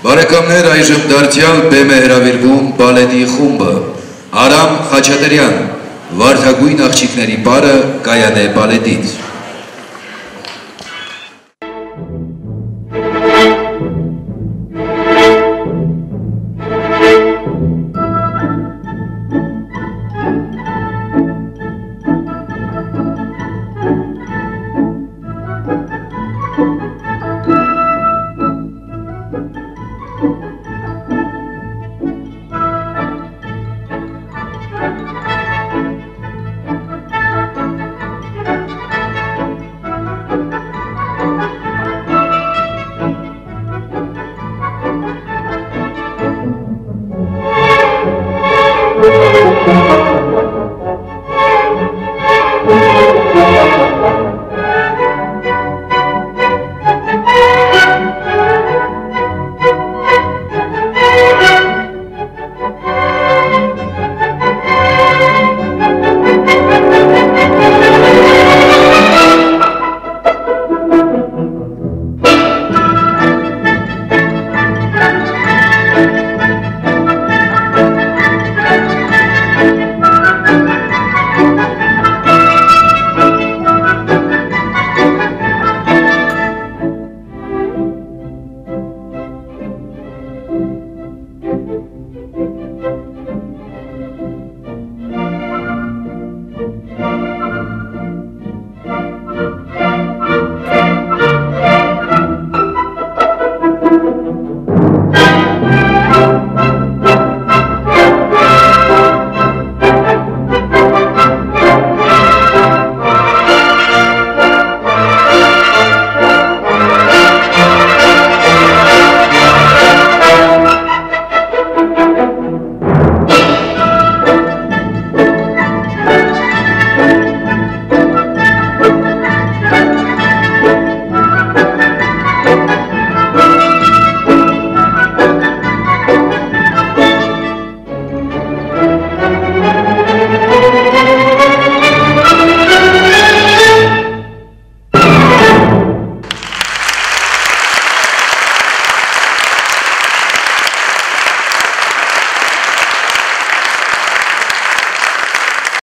Բարեկամներ այժմ դարձյալ բեմ է հրավիրվում բալետի խումբը։ Արամ Խաչատրյան, Վարդագույն աղջիկների պարը Կայանե բալետից։